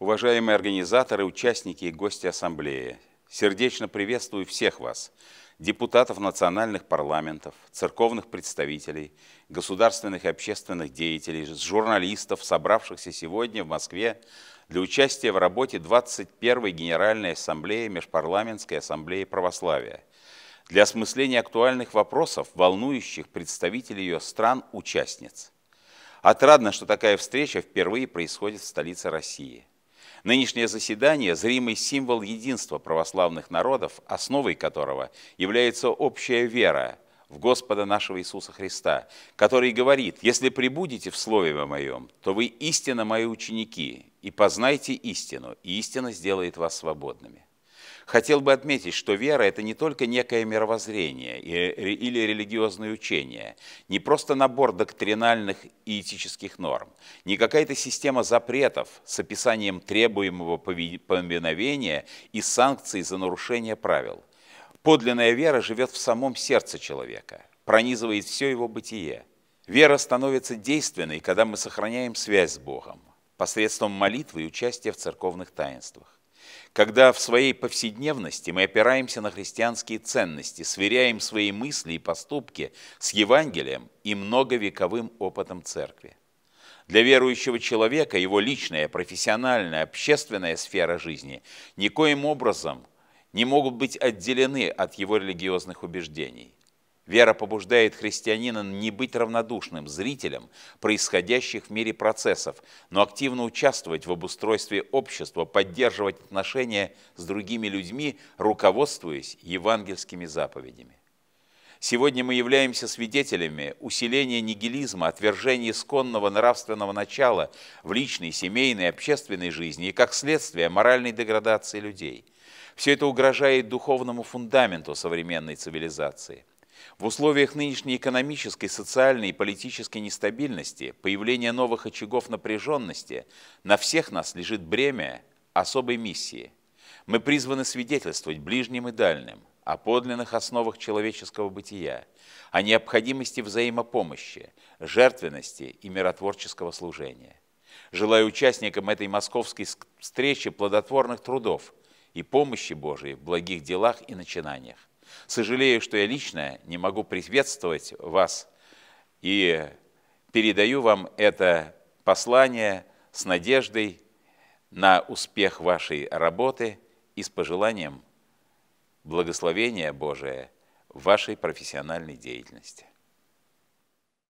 Уважаемые организаторы, участники и гости ассамблеи, сердечно приветствую всех вас, депутатов национальных парламентов, церковных представителей, государственных и общественных деятелей, журналистов, собравшихся сегодня в Москве для участия в работе 21-й Генеральной Ассамблеи Межпарламентской Ассамблеи Православия для осмысления актуальных вопросов, волнующих представителей ее стран-участниц. Отрадно, что такая встреча впервые происходит в столице России – Нынешнее заседание – зримый символ единства православных народов, основой которого является общая вера в Господа нашего Иисуса Христа, который говорит, «Если прибудете в Слове Моем, то вы истинно Мои ученики, и познайте истину, и истина сделает вас свободными». Хотел бы отметить, что вера – это не только некое мировоззрение или религиозное учение, не просто набор доктринальных и этических норм, не какая-то система запретов с описанием требуемого повиновения и санкций за нарушение правил. Подлинная вера живет в самом сердце человека, пронизывает все его бытие. Вера становится действенной, когда мы сохраняем связь с Богом посредством молитвы и участия в церковных таинствах когда в своей повседневности мы опираемся на христианские ценности, сверяем свои мысли и поступки с Евангелием и многовековым опытом Церкви. Для верующего человека его личная, профессиональная, общественная сфера жизни никоим образом не могут быть отделены от его религиозных убеждений. Вера побуждает христианина не быть равнодушным зрителем происходящих в мире процессов, но активно участвовать в обустройстве общества, поддерживать отношения с другими людьми, руководствуясь евангельскими заповедями. Сегодня мы являемся свидетелями усиления нигилизма, отвержения исконного нравственного начала в личной, семейной, общественной жизни и, как следствие, моральной деградации людей. Все это угрожает духовному фундаменту современной цивилизации – в условиях нынешней экономической, социальной и политической нестабильности, появления новых очагов напряженности, на всех нас лежит бремя особой миссии. Мы призваны свидетельствовать ближним и дальним о подлинных основах человеческого бытия, о необходимости взаимопомощи, жертвенности и миротворческого служения. Желаю участникам этой московской встречи плодотворных трудов и помощи Божией в благих делах и начинаниях. Сожалею, что я лично не могу приветствовать вас и передаю вам это послание с надеждой на успех вашей работы и с пожеланием благословения Божия в вашей профессиональной деятельности.